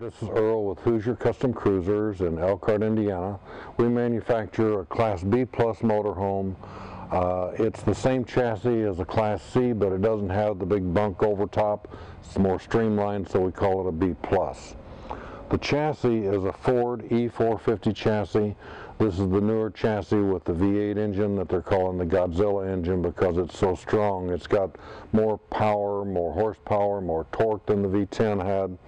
This is Earl with Hoosier Custom Cruisers in Elkhart, Indiana. We manufacture a Class B Plus motorhome. Uh, it's the same chassis as a Class C, but it doesn't have the big bunk over top. It's more streamlined, so we call it a B Plus. The chassis is a Ford E450 chassis. This is the newer chassis with the V8 engine that they're calling the Godzilla engine because it's so strong. It's got more power, more horsepower, more torque than the V10 had.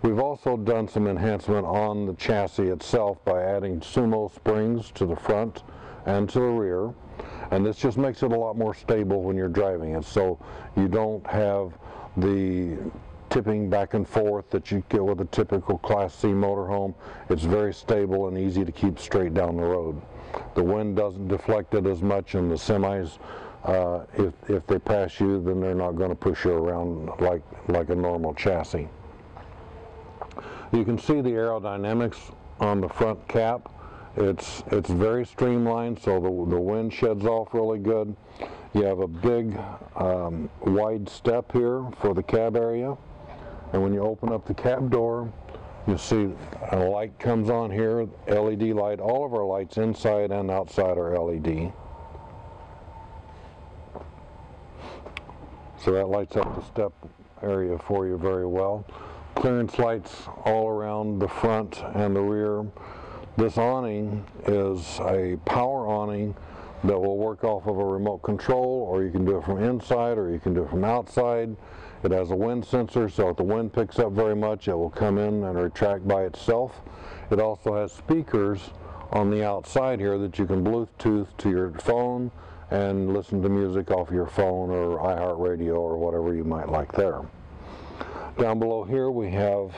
We've also done some enhancement on the chassis itself by adding sumo springs to the front and to the rear. And this just makes it a lot more stable when you're driving it. So you don't have the tipping back and forth that you get with a typical Class C motorhome. It's very stable and easy to keep straight down the road. The wind doesn't deflect it as much and the semis, uh, if, if they pass you, then they're not going to push you around like, like a normal chassis. You can see the aerodynamics on the front cap. It's, it's very streamlined so the, the wind sheds off really good. You have a big um, wide step here for the cab area. And when you open up the cab door, you see a light comes on here, LED light. All of our lights inside and outside are LED. So that lights up the step area for you very well. Clearance lights all around the front and the rear. This awning is a power awning that will work off of a remote control or you can do it from inside or you can do it from outside. It has a wind sensor so if the wind picks up very much it will come in and retract by itself. It also has speakers on the outside here that you can Bluetooth to your phone and listen to music off your phone or iHeartRadio or whatever you might like there. Down below here we have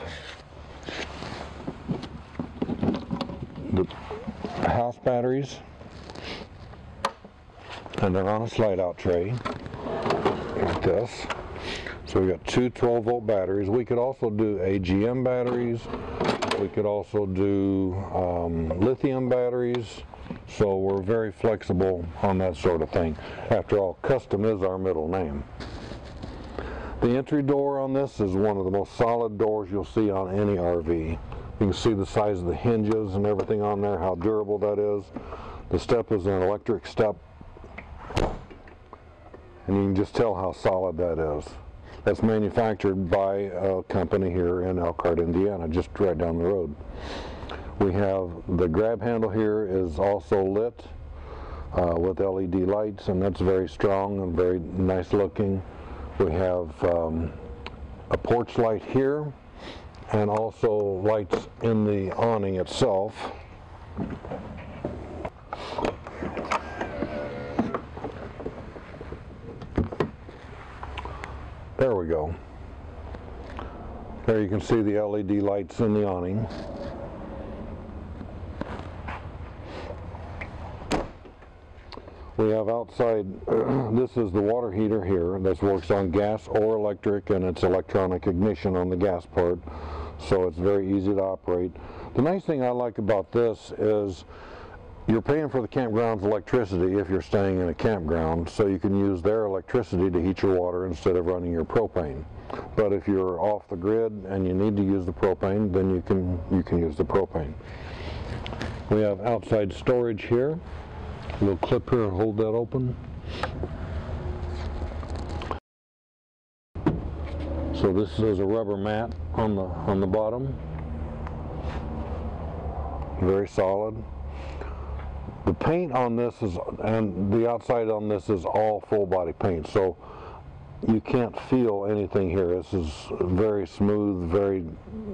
the house batteries and they're on a slide out tray like this. So we got two 12 volt batteries. We could also do AGM batteries. We could also do um, lithium batteries. So we're very flexible on that sort of thing. After all, custom is our middle name. The entry door on this is one of the most solid doors you'll see on any RV. You can see the size of the hinges and everything on there, how durable that is. The step is an electric step and you can just tell how solid that is. That's manufactured by a company here in Elkhart, Indiana, just right down the road. We have the grab handle here is also lit uh, with LED lights and that's very strong and very nice looking. We have um, a porch light here and also lights in the awning itself. There we go. There you can see the LED lights in the awning. We have outside, this is the water heater here. This works on gas or electric and it's electronic ignition on the gas part. So it's very easy to operate. The nice thing I like about this is you're paying for the campground's electricity if you're staying in a campground, so you can use their electricity to heat your water instead of running your propane. But if you're off the grid and you need to use the propane, then you can you can use the propane. We have outside storage here. A little clip here, hold that open. So this is a rubber mat on the on the bottom. Very solid. The paint on this is, and the outside on this is all full body paint, so you can't feel anything here. This is very smooth, very,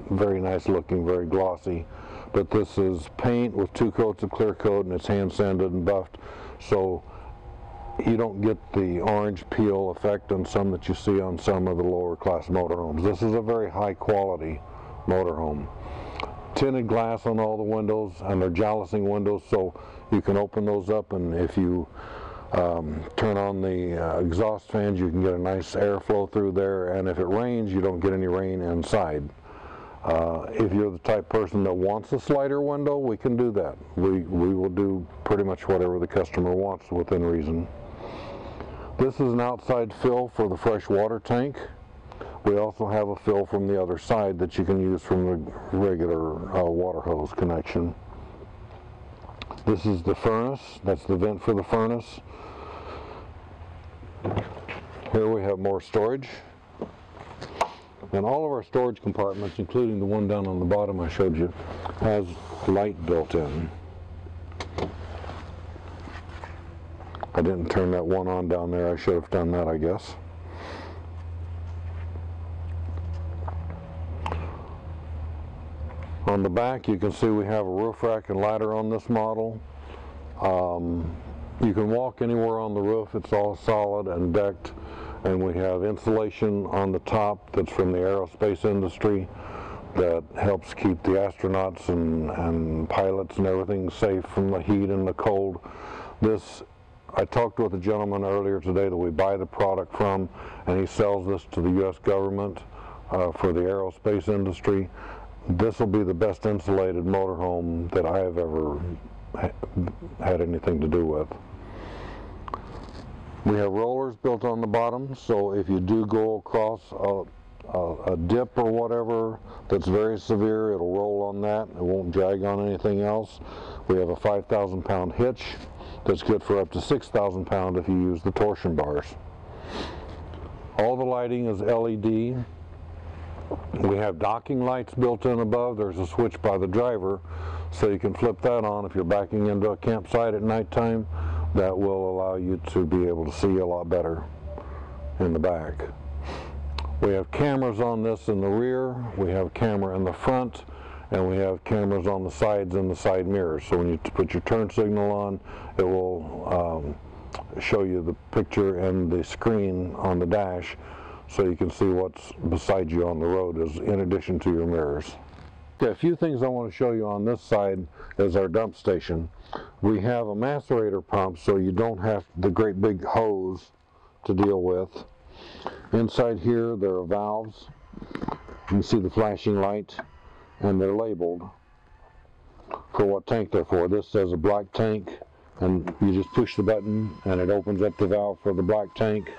very nice looking, very glossy. But this is paint with two coats of clear coat and it's hand sanded and buffed, so you don't get the orange peel effect on some that you see on some of the lower class motorhomes. This is a very high quality motorhome tinted glass on all the windows and they're jalousie windows so you can open those up and if you um, turn on the uh, exhaust fans you can get a nice airflow through there and if it rains you don't get any rain inside. Uh, if you're the type person that wants a slider window we can do that. We, we will do pretty much whatever the customer wants within reason. This is an outside fill for the fresh water tank. We also have a fill from the other side that you can use from the regular uh, water hose connection. This is the furnace, that's the vent for the furnace. Here we have more storage. And all of our storage compartments, including the one down on the bottom I showed you, has light built in. I didn't turn that one on down there. I should have done that, I guess. On the back, you can see we have a roof rack and ladder on this model. Um, you can walk anywhere on the roof. It's all solid and decked. And we have insulation on the top that's from the aerospace industry that helps keep the astronauts and, and pilots and everything safe from the heat and the cold. This I talked with a gentleman earlier today that we buy the product from, and he sells this to the U.S. government uh, for the aerospace industry. This will be the best insulated motorhome that I have ever ha had anything to do with. We have rollers built on the bottom, so if you do go across a, a, a, dip or whatever that's very severe, it'll roll on that. It won't drag on anything else. We have a 5,000 pound hitch that's good for up to 6,000 pound if you use the torsion bars. All the lighting is LED. We have docking lights built in above. There's a switch by the driver so you can flip that on if you're backing into a campsite at nighttime. That will allow you to be able to see a lot better in the back. We have cameras on this in the rear. We have a camera in the front and we have cameras on the sides and the side mirrors. So when you put your turn signal on, it will um, show you the picture and the screen on the dash so you can see what's beside you on the road is in addition to your mirrors. Okay, a few things I want to show you on this side is our dump station. We have a macerator pump so you don't have the great big hose to deal with. Inside here there are valves. You can see the flashing light and they're labeled for what tank they're for. This says a black tank and you just push the button and it opens up the valve for the black tank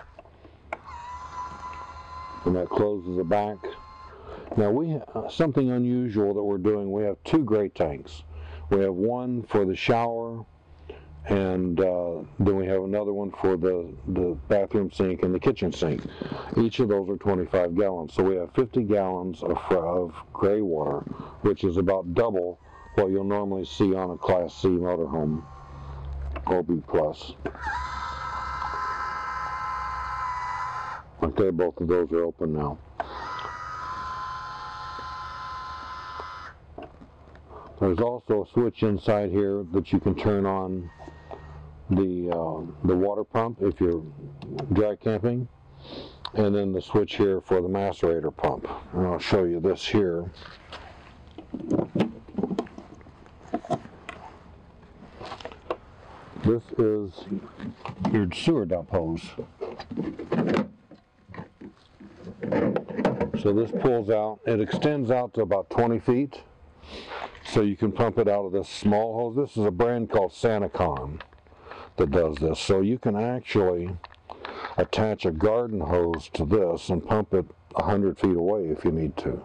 and that closes the back. Now we uh, something unusual that we're doing. We have two gray tanks. We have one for the shower and uh, then we have another one for the, the bathroom sink and the kitchen sink. Each of those are 25 gallons. So we have 50 gallons of, of gray water, which is about double what you'll normally see on a Class C motorhome or B+. plus. Okay, both of those are open now. There's also a switch inside here that you can turn on the uh, the water pump if you're dry camping and then the switch here for the macerator pump. And I'll show you this here. This is your sewer dump hose so this pulls out it extends out to about 20 feet so you can pump it out of this small hose this is a brand called Sani-Con that does this. So you can actually attach a garden hose to this and pump it 100 feet away if you need to.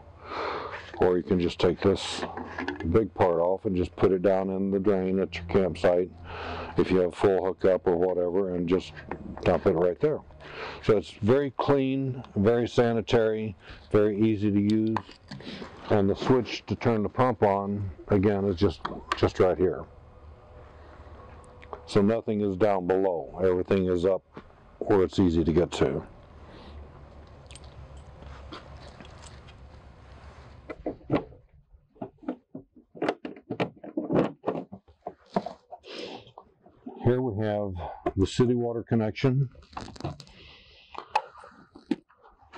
Or you can just take this big part off and just put it down in the drain at your campsite if you have full hookup or whatever and just dump it right there. So it's very clean, very sanitary, very easy to use. And the switch to turn the pump on, again, is just, just right here. So nothing is down below. Everything is up where it's easy to get to. Here we have the city water connection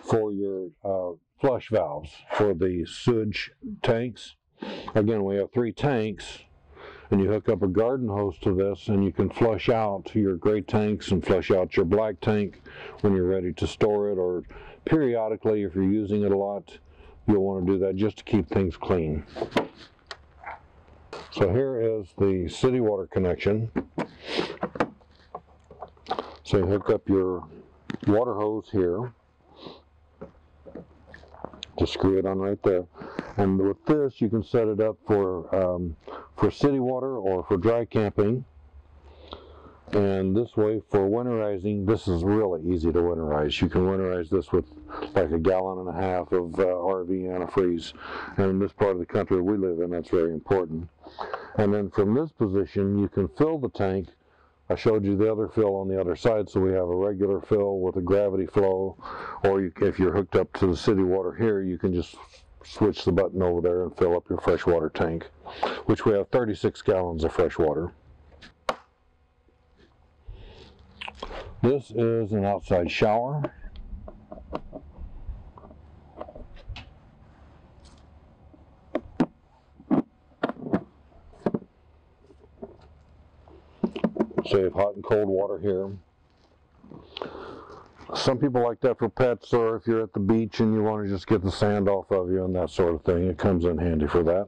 for your uh, flush valves for the sewage tanks. Again, we have three tanks and you hook up a garden hose to this and you can flush out your gray tanks and flush out your black tank when you're ready to store it or periodically if you're using it a lot you'll want to do that just to keep things clean. So here is the city water connection. So hook up your water hose here Just screw it on right there. And with this, you can set it up for um, for city water or for dry camping. And this way, for winterizing, this is really easy to winterize. You can winterize this with like a gallon and a half of uh, RV antifreeze. And in this part of the country we live in, that's very important. And then from this position, you can fill the tank. I showed you the other fill on the other side, so we have a regular fill with a gravity flow. Or you, if you're hooked up to the city water here, you can just switch the button over there and fill up your freshwater tank, which we have 36 gallons of fresh water. This is an outside shower. Save hot and cold water here. Some people like that for pets or if you're at the beach and you want to just get the sand off of you and that sort of thing. It comes in handy for that.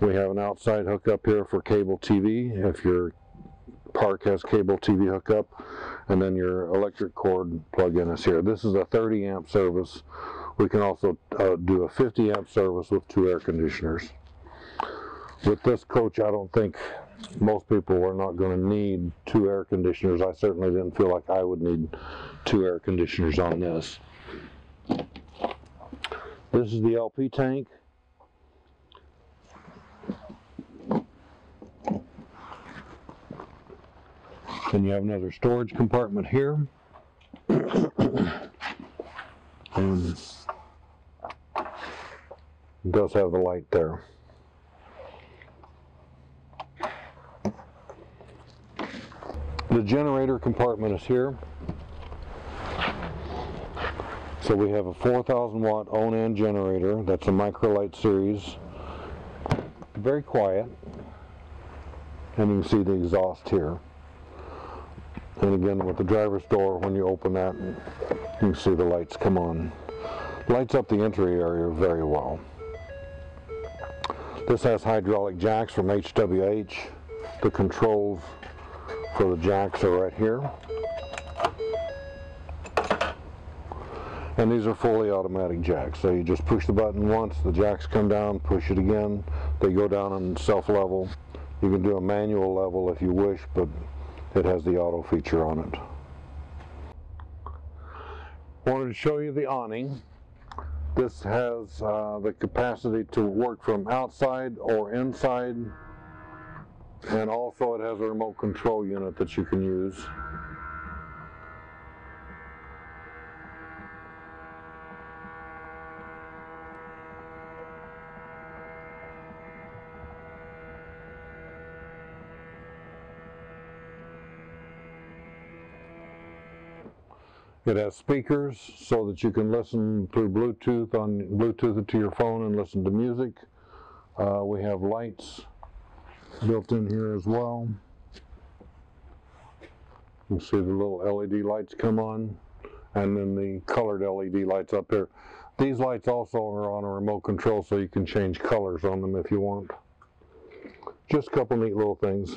We have an outside hookup here for cable TV if your park has cable TV hookup and then your electric cord plug-in is here. This is a 30 amp service. We can also uh, do a 50 amp service with two air conditioners. With this coach, I don't think most people are not going to need two air conditioners. I certainly didn't feel like I would need two air conditioners on this. This is the LP tank. Then you have another storage compartment here. and it does have the light there. The generator compartment is here. So we have a 4,000 watt Onan generator. That's a Microlite series. Very quiet. And you can see the exhaust here. And again, with the driver's door, when you open that, you can see the lights come on. Lights up the entry area very well. This has hydraulic jacks from HWH. The controls for the jacks are right here. And these are fully automatic jacks. So you just push the button once, the jacks come down, push it again, they go down on self-level. You can do a manual level if you wish, but it has the auto feature on it. Wanted to show you the awning. This has uh, the capacity to work from outside or inside and also it has a remote control unit that you can use. It has speakers so that you can listen through Bluetooth on Bluetooth to your phone and listen to music. Uh, we have lights built in here as well. You see the little LED lights come on and then the colored LED lights up here. These lights also are on a remote control so you can change colors on them if you want. Just a couple neat little things.